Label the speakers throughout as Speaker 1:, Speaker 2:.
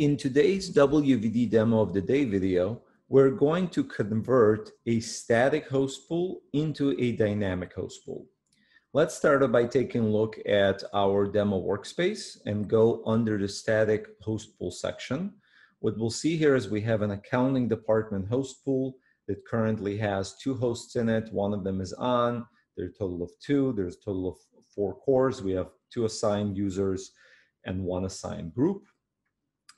Speaker 1: In today's WVD demo of the day video, we're going to convert a static host pool into a dynamic host pool. Let's start by taking a look at our demo workspace and go under the static host pool section. What we'll see here is we have an accounting department host pool that currently has two hosts in it. One of them is on, there's a total of two, there's a total of four cores. We have two assigned users and one assigned group.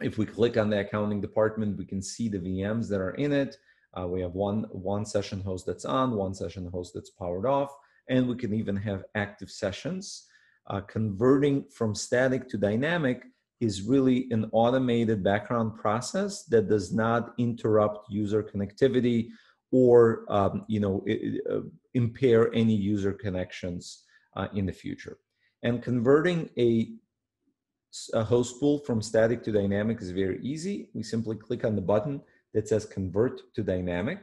Speaker 1: If we click on the accounting department, we can see the VMs that are in it. Uh, we have one, one session host that's on, one session host that's powered off, and we can even have active sessions. Uh, converting from static to dynamic is really an automated background process that does not interrupt user connectivity or um, you know uh, impair any user connections uh, in the future. And converting a a host pool from static to dynamic is very easy. We simply click on the button that says convert to dynamic.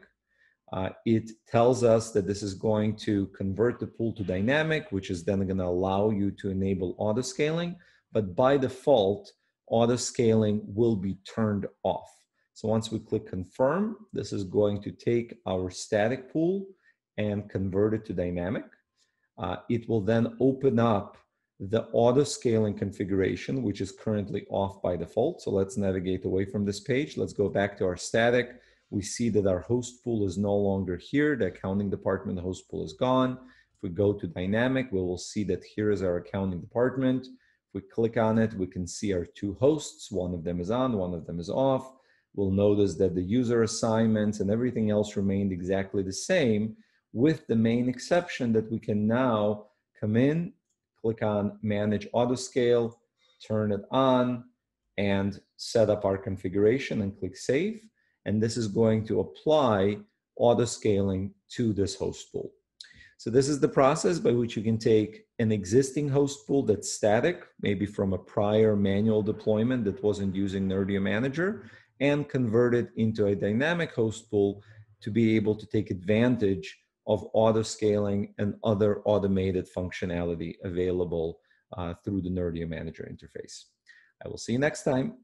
Speaker 1: Uh, it tells us that this is going to convert the pool to dynamic, which is then going to allow you to enable auto scaling. But by default, auto scaling will be turned off. So once we click confirm, this is going to take our static pool and convert it to dynamic. Uh, it will then open up the auto scaling configuration, which is currently off by default. So let's navigate away from this page. Let's go back to our static. We see that our host pool is no longer here. The accounting department host pool is gone. If we go to dynamic, we will see that here is our accounting department. If we click on it, we can see our two hosts. One of them is on, one of them is off. We'll notice that the user assignments and everything else remained exactly the same with the main exception that we can now come in click on Manage Auto Scale, turn it on, and set up our configuration and click Save. And this is going to apply auto scaling to this host pool. So this is the process by which you can take an existing host pool that's static, maybe from a prior manual deployment that wasn't using Nerdio Manager, and convert it into a dynamic host pool to be able to take advantage of auto scaling and other automated functionality available uh, through the Nerdio Manager interface. I will see you next time.